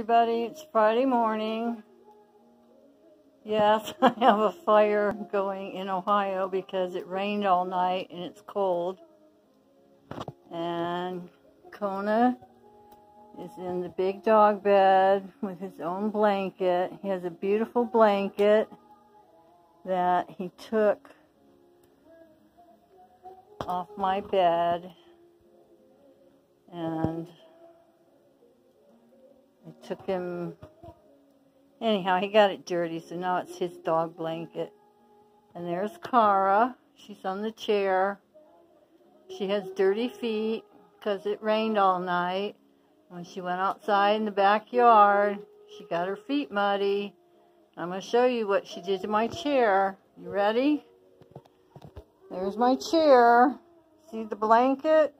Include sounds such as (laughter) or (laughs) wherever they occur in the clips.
everybody. It's Friday morning. Yes, (laughs) I have a fire going in Ohio because it rained all night and it's cold. And Kona is in the big dog bed with his own blanket. He has a beautiful blanket that he took off my bed and it took him. Anyhow, he got it dirty, so now it's his dog blanket. And there's Cara. She's on the chair. She has dirty feet because it rained all night. When she went outside in the backyard, she got her feet muddy. I'm going to show you what she did to my chair. You ready? There's my chair. See the blanket?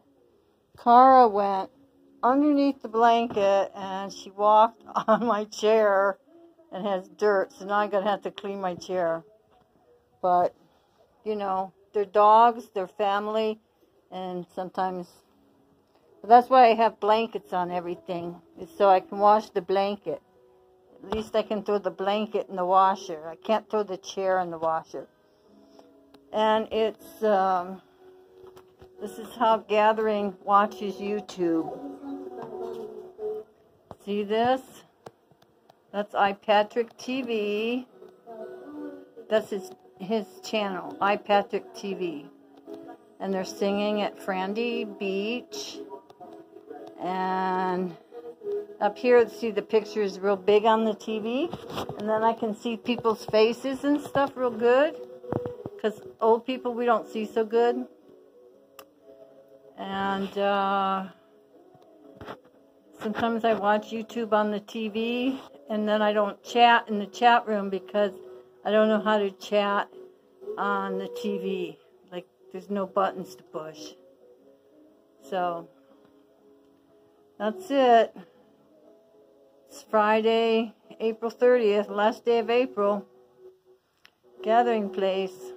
Cara went underneath the blanket and she walked (laughs) on my chair and has dirt. So now I'm going to have to clean my chair. But, you know, they're dogs, they're family, and sometimes. That's why I have blankets on everything, is so I can wash the blanket. At least I can throw the blanket in the washer. I can't throw the chair in the washer. And it's, um, this is how Gathering watches YouTube. See this? That's iPatrick TV. That's his his channel, iPatrick TV. And they're singing at Frandy Beach. And up here, see the pictures real big on the TV. And then I can see people's faces and stuff real good. Because old people, we don't see so good. And, uh, Sometimes I watch YouTube on the TV and then I don't chat in the chat room because I don't know how to chat on the TV. Like, there's no buttons to push. So, that's it. It's Friday, April 30th, last day of April. Gathering place.